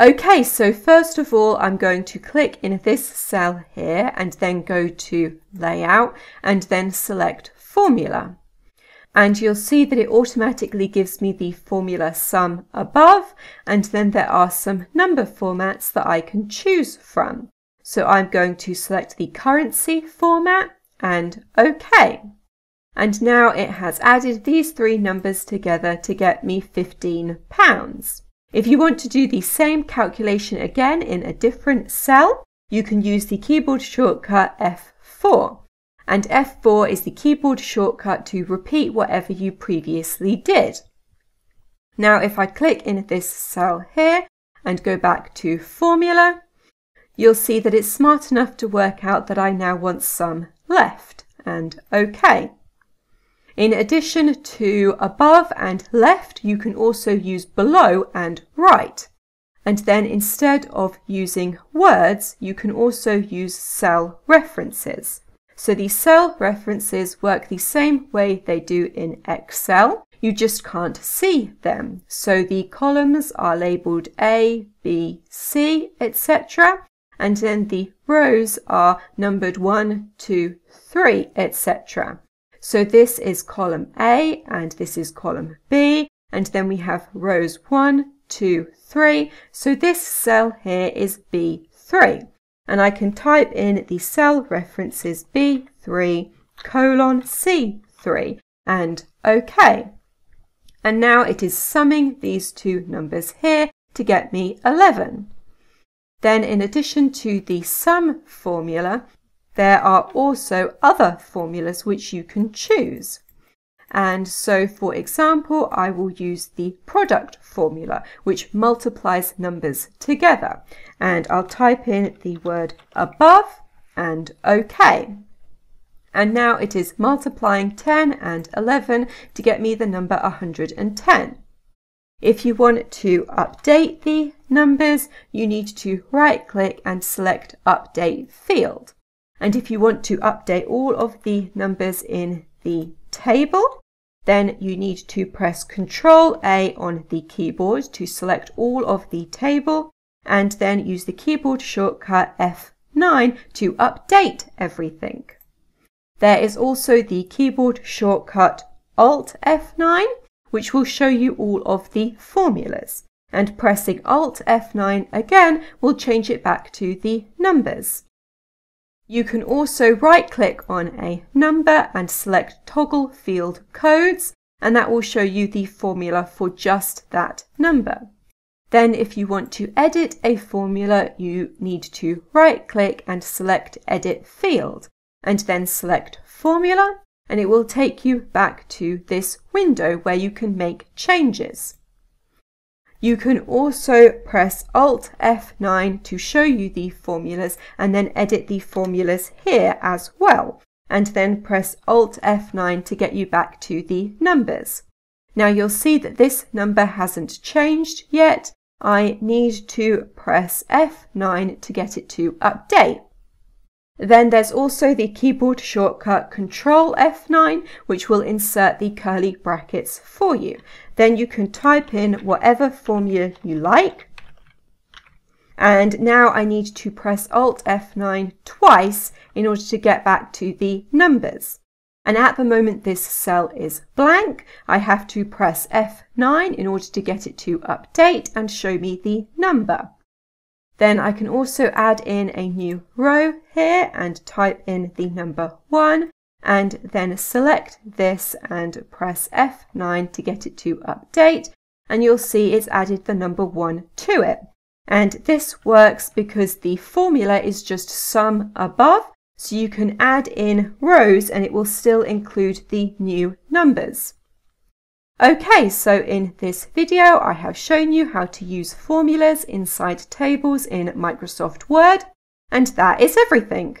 Okay, so first of all, I'm going to click in this cell here and then go to Layout and then select Formula. And you'll see that it automatically gives me the formula sum above, and then there are some number formats that I can choose from. So I'm going to select the currency format and OK. And now it has added these three numbers together to get me 15 pounds. If you want to do the same calculation again in a different cell, you can use the keyboard shortcut F4. And F4 is the keyboard shortcut to repeat whatever you previously did. Now, if I click in this cell here and go back to formula, you'll see that it's smart enough to work out that I now want sum left and OK. In addition to above and left, you can also use below and right. And then instead of using words, you can also use cell references. So these cell references work the same way they do in Excel. You just can't see them. So the columns are labeled A, B, C, etc. And then the rows are numbered 1, 2, 3, etc. So this is column A and this is column B. And then we have rows 1, 2, 3. So this cell here is B3. And I can type in the cell references B3 colon C3 and OK. And now it is summing these two numbers here to get me 11. Then in addition to the sum formula, there are also other formulas which you can choose. And so, for example, I will use the product formula, which multiplies numbers together. And I'll type in the word above and OK. And now it is multiplying 10 and 11 to get me the number 110. If you want to update the numbers, you need to right click and select Update Field. And if you want to update all of the numbers in the table, then you need to press Control A on the keyboard to select all of the table and then use the keyboard shortcut F9 to update everything. There is also the keyboard shortcut Alt F9, which will show you all of the formulas. And pressing Alt F9 again will change it back to the numbers. You can also right click on a number and select toggle field codes and that will show you the formula for just that number. Then if you want to edit a formula, you need to right click and select edit field and then select formula and it will take you back to this window where you can make changes. You can also press Alt F9 to show you the formulas and then edit the formulas here as well. And then press Alt F9 to get you back to the numbers. Now you'll see that this number hasn't changed yet. I need to press F9 to get it to update. Then there's also the keyboard shortcut Control F9, which will insert the curly brackets for you. Then you can type in whatever formula you like. And now I need to press Alt F9 twice in order to get back to the numbers. And at the moment this cell is blank, I have to press F9 in order to get it to update and show me the number. Then I can also add in a new row here and type in the number 1 and then select this and press F9 to get it to update and you'll see it's added the number 1 to it. And this works because the formula is just sum above so you can add in rows and it will still include the new numbers. Okay, so in this video I have shown you how to use formulas inside tables in Microsoft Word, and that is everything.